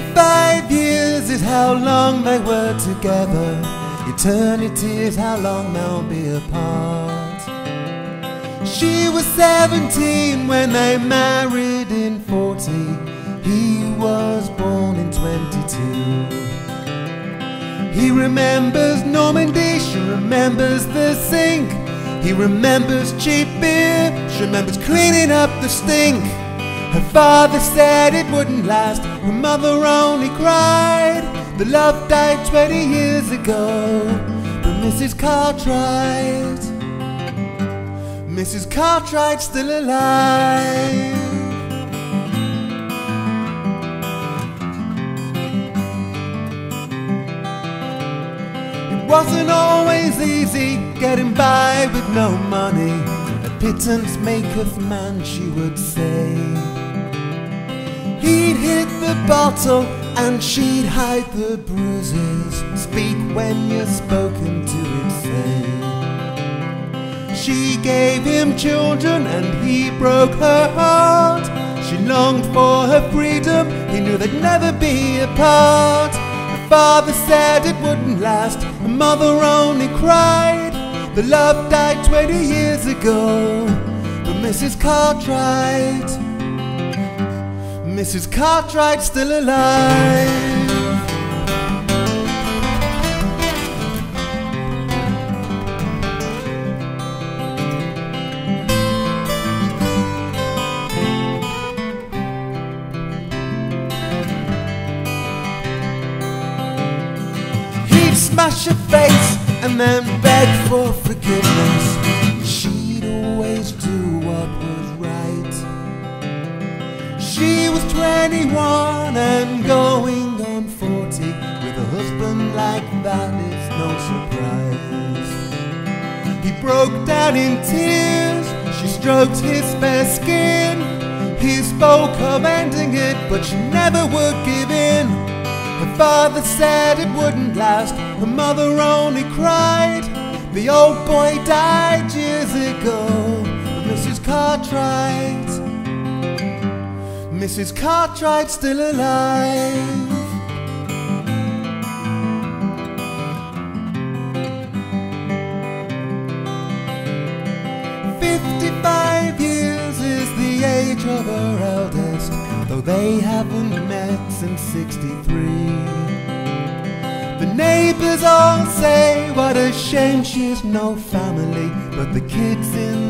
Fifty-five years is how long they were together. Eternity is how long they'll be apart. She was seventeen when they married in forty. He was born in twenty-two. He remembers Normandy, she remembers the sink. He remembers cheap beer, she remembers cleaning up the stink. Her father said it wouldn't last, her mother only cried. The love died 20 years ago, but Mrs. Cartwright, Mrs. Cartwright's still alive. It wasn't always easy getting by with no money. A pittance maketh man, she would say. Bottle and she'd hide the bruises. Speak when you're spoken to, it say. She gave him children and he broke her heart. She longed for her freedom, he knew they'd never be apart. Her father said it wouldn't last, her mother only cried. The love died 20 years ago, but Mrs. Cartwright, Mrs. Cartwright's still alive. He'd smash her face and then beg for forgiveness. 21 and going on 40. With a husband like that is no surprise. He broke down in tears. She stroked his fair skin. He spoke of ending it, but she never would give in. Her father said it wouldn't last, her mother only cried. The old boy died Mrs. Cartwright's still alive. Fifty-five years is the age of her eldest, though they haven't met since sixty-three. The neighbors all say what a shame she's no family, but the kids in